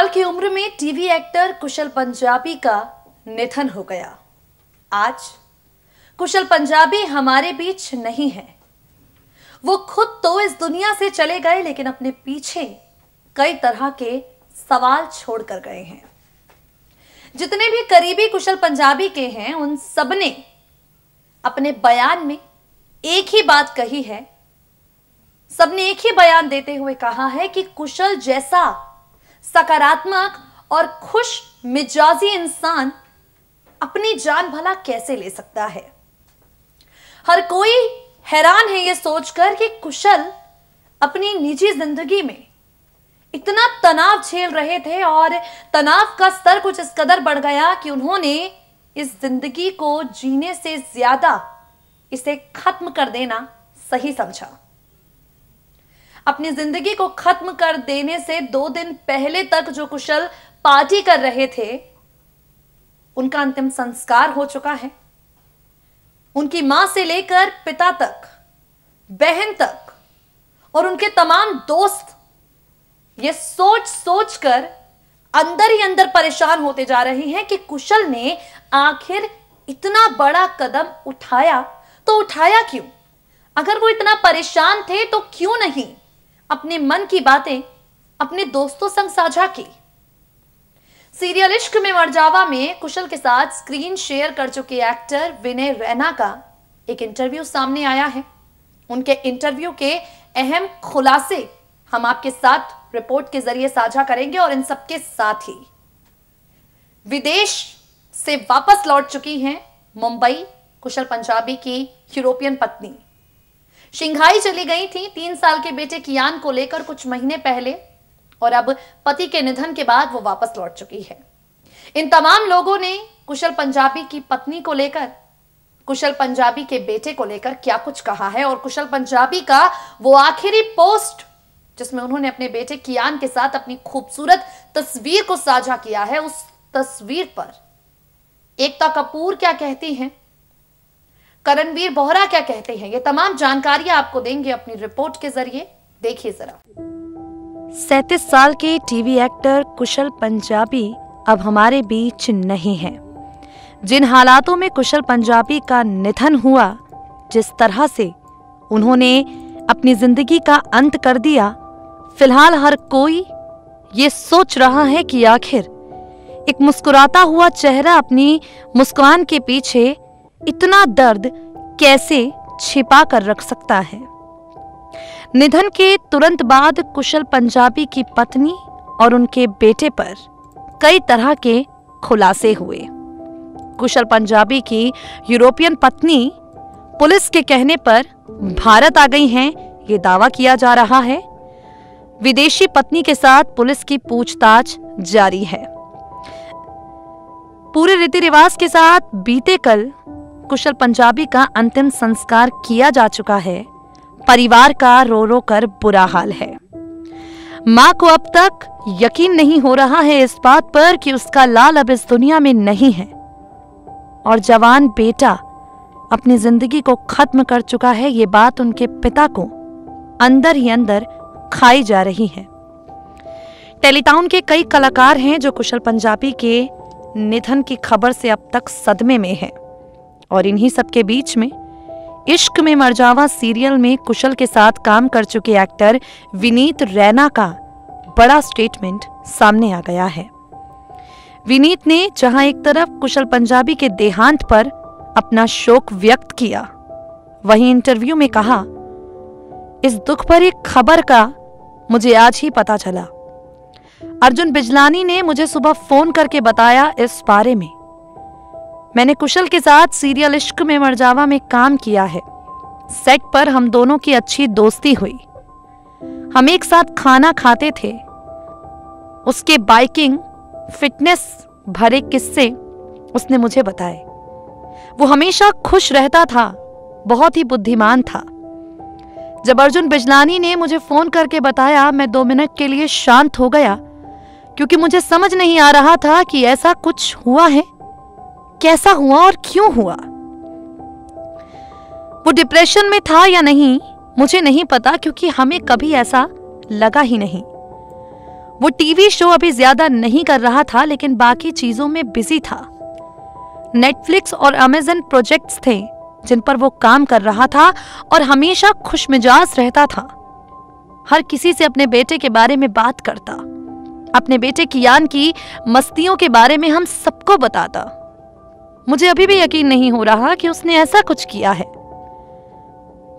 साल की उम्र में टीवी एक्टर कुशल पंजाबी का निधन हो गया। आज कुशल पंजाबी हमारे बीच नहीं है। वो खुद तो इस दुनिया से चले गए, लेकिन अपने पीछे कई तरह के सवाल छोड़ कर गए हैं। जितने भी करीबी कुशल पंजाबी के हैं, उन सबने अपने बयान में एक ही बात कही है। सबने एक ही बयान देते हुए कहा है कि कुशल जैसा सकारात्मक और खुश मिजाजी इंसान अपनी जान भला कैसे ले सकता है? हर कोई हैरान है यह सोचकर कि कुशल अपनी निजी ज़िंदगी में इतना तनाव झेल रहे थे और तनाव का स्तर कुछ इस कदर बढ़ गया कि उन्होंने इस ज़िंदगी को जीने से ज़्यादा इसे खत्म कर देना सही समझा। अपनी ज़िंदगी को खत्म कर देने से दो दिन पहले तक जो कुशल पार्टी कर रहे थे, उनका अंतिम संस्कार हो चुका है। उनकी माँ से लेकर पिता तक, बहन तक और उनके तमाम दोस्त ये सोच सोच कर अंदर ही अंदर परेशान होते जा रहे हैं कि कुशल ने आखिर इतना बड़ा कदम उठाया तो उठाया क्यों? अगर वो इतना परेशान थे तो क्यों नहीं? अपने मन की बातें अपने दोस्तों संग साझा की। सीरियल इश्क में मरजावा में कुशल के साथ स्क्रीन शेयर कर चुके एक्टर विनय रैना का एक इंटरव्यू सामने आया है। उनके इंटरव्यू के अहम खुलासे हम आपके साथ रिपोर्ट के ज़रिए साझा करेंगे और इन सबके साथ ही विदेश से वापस लौट चुकी हैं मुंबई कुशल पंजाबी की यूरोपियन पत्नी। शिंघाई चली गई थी। तीन साल के बेटे कियान को लेकर कुछ महीने पहले और अब पति के निधन के बाद वो वापस लौट चुकी है। इन तमाम लोगों ने कुशल पंजाबी की पत्नी को लेकर, कुशल पंजाबी के बेटे को लेकर क्या कुछ कहा है? और कुशल पंजाबी का वो आखिरी पोस्ट जिसमें उन्होंने अपने बेटे कियान के साथ अपनी खूबसूरत तस्वीर को साझा किया है, उस तस्वीर पर एकता कपूर क्या कहती हैं? करणवीर बोहरा क्या कहते हैं? ये तमाम जानकारियाँ आपको देंगे अपनी रिपोर्ट के ज़रिए। देखिए जरा। सैतीस साल के टीवी एक्टर कुशल पंजाबी अब हमारे बीच नहीं है। जिन हालातों में कुशल पंजाबी का निधन हुआ, जिस तरह से उन्होंने अपनी ज़िंदगी का अंत कर दिया, फ़िलहाल हर कोई ये सोच रहा है कि आखिर एक मुस्कुराता हुआ चेहरा अपनी मुस्कान के पीछे इतना दर्द कैसे छिपा कर रख सकता है? निधन के तुरंत बाद कुशल पंजाबी की पत्नी और उनके बेटे पर कई तरह के खुलासे हुए। कुशल पंजाबी की यूरोपियन पत्नी पुलिस के कहने पर भारत आ गई हैं, ये दावा किया जा रहा है। विदेशी पत्नी के साथ पुलिस की पूछताछ जारी है। पूरे रीति रिवाज के साथ बीते कल कुशल पंजाबी का अंतिम संस्कार किया जा चुका है। परिवार का रो रो कर बुरा हाल है। माँ को अब तक यकीन नहीं हो रहा है इस बात पर कि उसका लाल अब इस दुनिया में नहीं है। और जवान बेटा अपनी ज़िंदगी को खत्म कर चुका है, ये बात उनके पिता को अंदर ही अंदर खाई जा रही है। टेलीटाउन के कई कलाकार हैं जो कुशल पंजाबी के निधन की खबर से अब तक सदमे में हैं। और इन्हीं सबके बीच में, इश्क में मरजावा सीरियल में कुशल के साथ काम कर चुके एक्टर विनीत रैना का बड़ा स्टेटमेंट सामने आ गया है। विनीत ने जहाँ एक तरफ़ कुशल पंजाबी के देहांत पर अपना शोक व्यक्त किया, वहीं इंटरव्यू में कहा, इस दुख पर एक खबर का मुझे आज ही पता चला। अर्जुन बिजलानी ने मुझे सुबह फ़ोन करके बताया इस बारे में। मैंने कुशल के साथ सीरियल इश्क में मरजावा में काम किया है। सेट पर हम दोनों की अच्छी दोस्ती हुई। हम एक साथ खाना खाते थे। उसके बाइकिंग, फिटनेस भरे किस्से उसने मुझे बताए। वो हमेशा खुश रहता था, बहुत ही बुद्धिमान था। जब अर्जुन बिजलानी ने मुझे फ़ोन करके बताया, मैं दो मिनट के लिए शांत हो गया, क्योंकि मुझे समझ नहीं आ रहा था कि ऐसा कुछ हुआ है। कैसा हुआ और क्यों हुआ? वो डिप्रेशन में था या नहीं, मुझे नहीं पता क्योंकि हमें कभी ऐसा लगा ही नहीं। वो टीवी शो अभी ज़्यादा नहीं कर रहा था, लेकिन बाकी चीज़ों में बिज़ी था। नेटफ्लिक्स और अमेजन प्रोजेक्ट्स थे, जिन पर वो काम कर रहा था और हमेशा खुशमिजाज रहता था। हर किसी से अपने बेटे के बारे में बात करता। अपने बेटे कियान की मस्तियों के बारे में हम सबको बताता। मुझे अभी भी यकीन नहीं हो रहा कि उसने ऐसा कुछ किया है।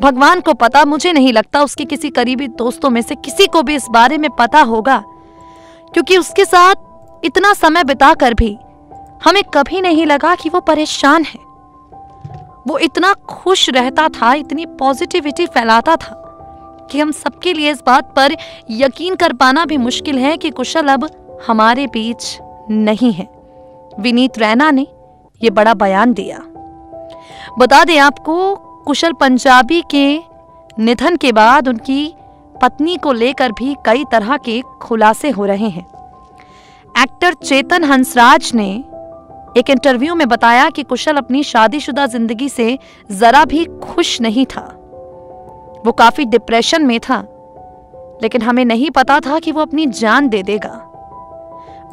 भगवान को पता मुझे नहीं लगता उसके किसी करीबी दोस्तों में से किसी को भी इस बारे में पता होगा, क्योंकि उसके साथ इतना समय बिताकर भी हमें कभी नहीं लगा कि वो परेशान है। वो इतना खुश रहता था, इतनी पॉजिटिविटी फैलाता था कि हम सबके लिए इस बात पर यकीन कर पाना भी मुश्किल है कि कुशल अब हमारे बीच नहीं है। विनीत रैना ने यह बड़ा बयान दिया। बता दें आपको, कुशल पंजाबी के निधन के बाद उनकी पत्नी को लेकर भी कई तरह के खुलासे हो रहे हैं। एक्टर चेतन हंसराज ने एक इंटरव्यू में बताया कि कुशल अपनी शादीशुदा ज़िंदगी से जरा भी खुश नहीं था। वो काफ़ी डिप्रेशन में था, लेकिन हमें नहीं पता था कि वो अपनी जान दे देगा।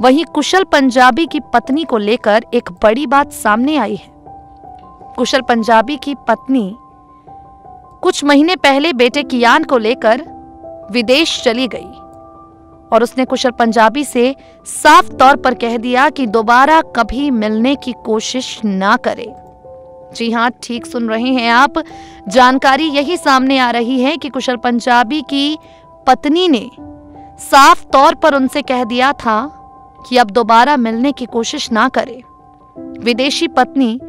वहीं कुशल पंजाबी की पत्नी को लेकर एक बड़ी बात सामने आई है। कुशल पंजाबी की पत्नी कुछ महीने पहले बेटे कियान को लेकर विदेश चली गई और उसने कुशल पंजाबी से साफ़ तौर पर कह दिया कि दोबारा कभी मिलने की कोशिश ना करे। जी हाँ ठीक सुन रहे हैं आप। जानकारी यही सामने आ रही है कि कुशल पंजाबी की पत्नी ने साफ़ तौर पर उनसे कह दिया था कि अब दोबारा मिलने की कोशिश ना करे। विदेशी पत्नी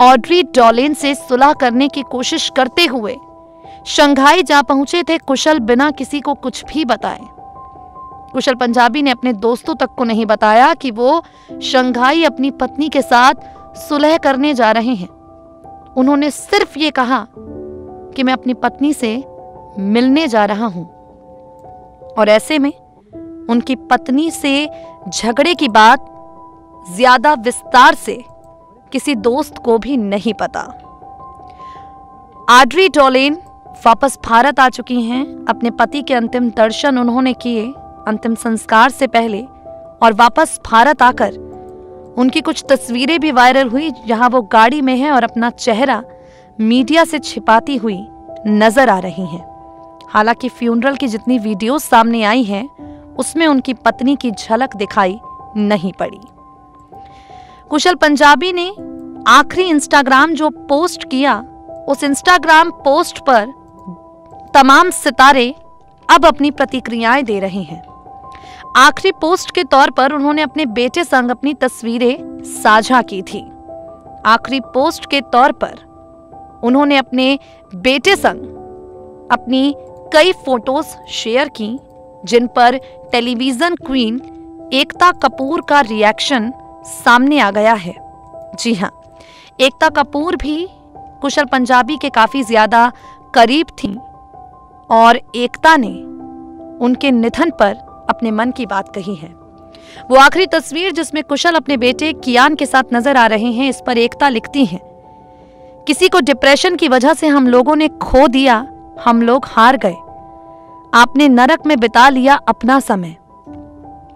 ऑड्री डॉलेन से सुलह करने की कोशिश करते हुए शंघाई जा पहुँचे थे कुशल बिना किसी को कुछ भी बताए। कुशल पंजाबी ने अपने दोस्तों तक को नहीं बताया कि वो शंघाई अपनी पत्नी के साथ सुलह करने जा रहे हैं। उन्होंने सिर्फ़ ये कहा कि मैं अपनी पत्नी से मिलने जा रहा हूँ। और ऐसे में उनकी पत्नी से झगड़े की बात ज़्यादा विस्तार से किसी दोस्त को भी नहीं पता। आड्री टोलेन वापस भारत आ चुकी हैं। अपने पति के अंतिम दर्शन उन्होंने किए अंतिम संस्कार से पहले और वापस भारत आकर उनकी कुछ तस्वीरें भी वायरल हुई, जहाँ वो गाड़ी में है और अपना चेहरा मीडिया से छिपाती हुई नज़र आ रही हैं। हालाँकि फ्यूनरल की जितनी वीडियोस सामने आई हैं उसमें उनकी पत्नी की झलक दिखाई नहीं पड़ी। कुशल पंजाबी ने आखिरी इंस्टाग्राम जो पोस्ट किया, उस इंस्टाग्राम पोस्ट पर तमाम सितारे अब अपनी प्रतिक्रियाएँ दे रहे हैं। आखिरी पोस्ट के तौर पर उन्होंने अपने बेटे संग अपनी तस्वीरें साझा की थी। आखिरी पोस्ट के तौर पर उन्होंने अपने बेटे संग अपनी कई फ़ोटोज़ शेयर की जिन पर टेलीविज़न क्वीन एकता कपूर का रिएक्शन सामने आ गया है। जी हाँ एकता कपूर भी कुशल पंजाबी के काफ़ी ज़्यादा करीब थी और एकता ने उनके निधन पर अपने मन की बात कही है। वो आखिरी तस्वीर जिसमें कुशल अपने बेटे कियान के साथ नज़र आ रहे हैं, इस पर एकता लिखती हैं, किसी को डिप्रेशन की वजह से हम लोगों ने खो दिया, हम लोग हार गए। आपने नरक में बिता लिया अपना समय।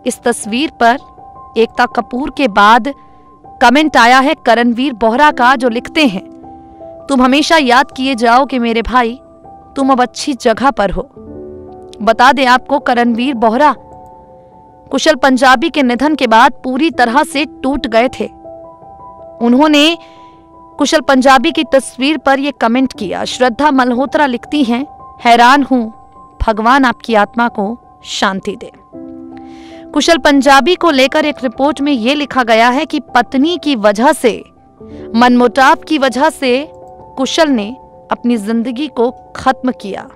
इस तस्वीर पर एकता कपूर के बाद कमेंट आया है करणवीर बोहरा का, जो लिखते हैं, तुम हमेशा याद किए जाओ कि मेरे भाई, तुम अब अच्छी जगह पर हो। बता दें आपको करणवीर बोहरा, कुशल पंजाबी के निधन के बाद पूरी तरह से टूट गए थे। उन्होंने कुशल पंजाबी की तस्वीर पर यह कमेंट किया, श्रद्धा मल्होत्रा लिखती हैं, हैरान हूँ। भगवान आपकी आत्मा को शांति दे। कुशल पंजाबी को लेकर एक रिपोर्ट में यह लिखा गया है कि पत्नी की वजह से, मनमुटाव की वजह से कुशल ने अपनी ज़िंदगी को खत्म किया।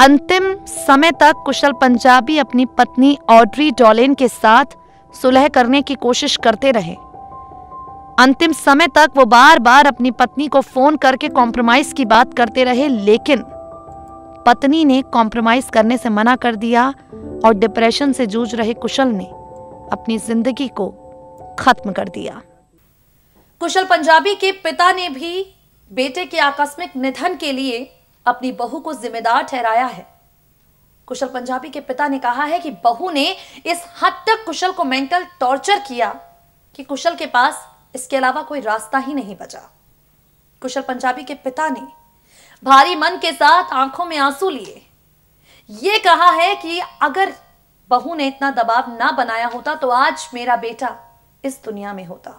अंतिम समय तक कुशल पंजाबी अपनी पत्नी ऑड्री डॉलेन के साथ सुलह करने की कोशिश करते रहे। अंतिम समय तक वो बार बार अपनी पत्नी को फ़ोन करके कॉम्प्रोमाइज की बात करते रहे, लेकिन पत्नी ने कॉम्प्रोमाइज करने से मना कर दिया और डिप्रेशन से जूझ रहे कुशल ने अपनी ज़िंदगी को खत्म कर दिया। कुशल पंजाबी के पिता ने भी बेटे के आकस्मिक निधन के लिए अपनी बहू को जिम्मेदार ठहराया है। कुशल पंजाबी के पिता ने कहा है कि बहू ने इस हद तक कुशल को मेंटल टॉर्चर किया कि कुशल के पास इसके अलावा कोई रास्ता ही नहीं बचा। कुशल पंजाबी के पिता ने भारी मन के साथ आँखों में आँसू लिए। ये कहा है कि अगर बहू ने इतना दबाव ना बनाया होता तो आज मेरा बेटा इस दुनिया में होता।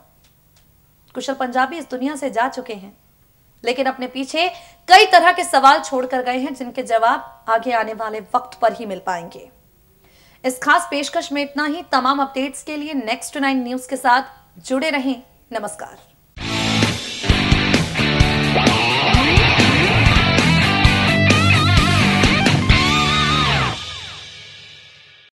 कुशल पंजाबी इस दुनिया से जा चुके हैं, लेकिन अपने पीछे कई तरह के सवाल छोड़कर गए हैं जिनके जवाब आगे आने वाले वक्त पर ही मिल पाएँगे। इस खास पेशकश में इतना ही तमाम अपडेट्स के लिए नेक्स्ट नाइन न्यूज़ के साथ जुड़े रहें। नमस्कार।